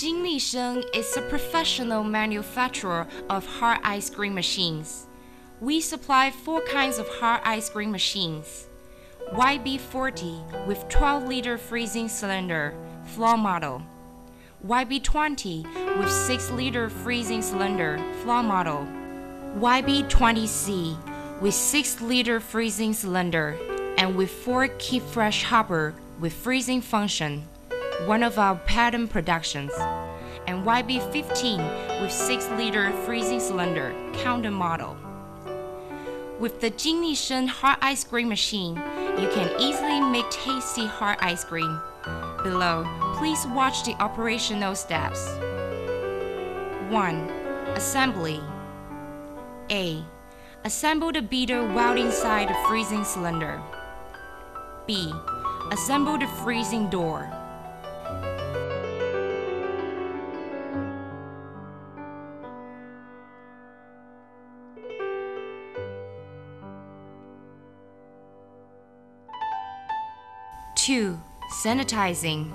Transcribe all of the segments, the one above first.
Sheng is a professional manufacturer of hard ice cream machines. We supply four kinds of hard ice cream machines. YB40 with 12 liter freezing cylinder, floor model. YB20 with 6 liter freezing cylinder, floor model. YB20C with 6 liter freezing cylinder and with 4 keep fresh hopper with freezing function, one of our patent productions. And YB15 with 6 liter freezing cylinder, counter model. With the Jinli Sheng hard ice cream machine, you can easily make tasty hard ice cream. Below, please watch the operational steps. 1. Assembly A. Assemble the beater while inside the freezing cylinder. B. Assemble the freezing door. Two, sanitizing.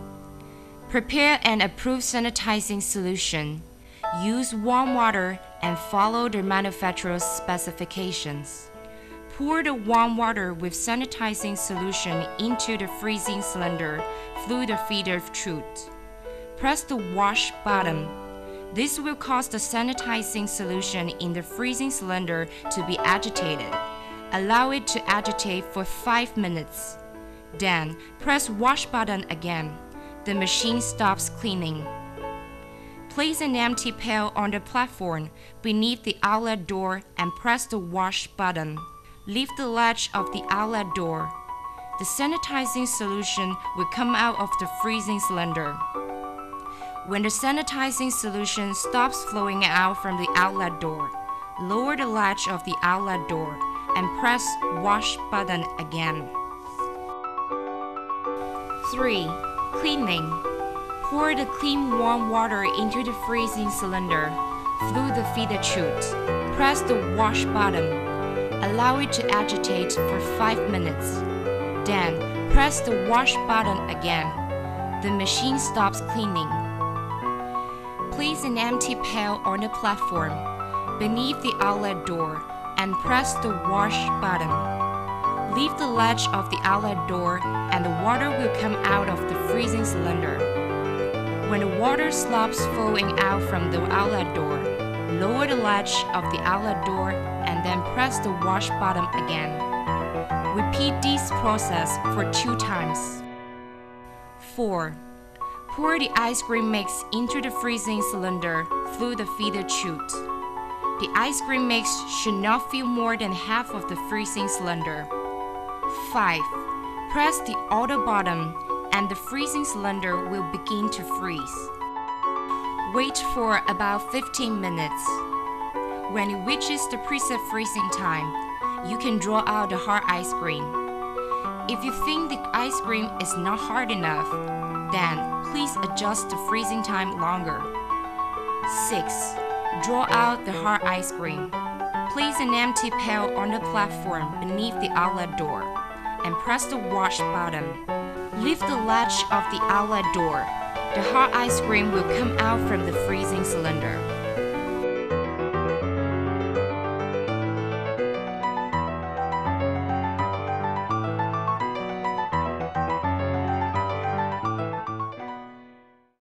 Prepare an approved sanitizing solution. Use warm water and follow the manufacturer's specifications. Pour the warm water with sanitizing solution into the freezing cylinder through the feeder chute. Press the wash button. This will cause the sanitizing solution in the freezing cylinder to be agitated. Allow it to agitate for 5 minutes. Then, press wash button again. The machine stops cleaning. Place an empty pail on the platform beneath the outlet door and press the wash button. Lift the latch of the outlet door. The sanitizing solution will come out of the freezing cylinder. When the sanitizing solution stops flowing out from the outlet door, lower the latch of the outlet door and press wash button again. 3. Cleaning. Pour the clean warm water into the freezing cylinder through the feeder chute. Press the wash button. Allow it to agitate for 5 minutes. Then, press the wash button again. The machine stops cleaning. Place an empty pail on the platform beneath the outlet door and press the wash button. Leave the latch of the outlet door and the water will come out of the freezing cylinder. When the water stops flowing out from the outlet door, lower the latch of the outlet door and then press the wash button again. Repeat this process for two times. 4. Pour the ice cream mix into the freezing cylinder through the feeder chute. The ice cream mix should not fill more than half of the freezing cylinder. 5. Press the auto button and the freezing cylinder will begin to freeze. Wait for about 15 minutes. When it reaches the preset freezing time, you can draw out the hard ice cream. If you think the ice cream is not hard enough, then please adjust the freezing time longer. 6. Draw out the hard ice cream. Place an empty pail on the platform beneath the outlet door and press the wash button. Lift the latch of the outlet door. The hot ice cream will come out from the freezing cylinder.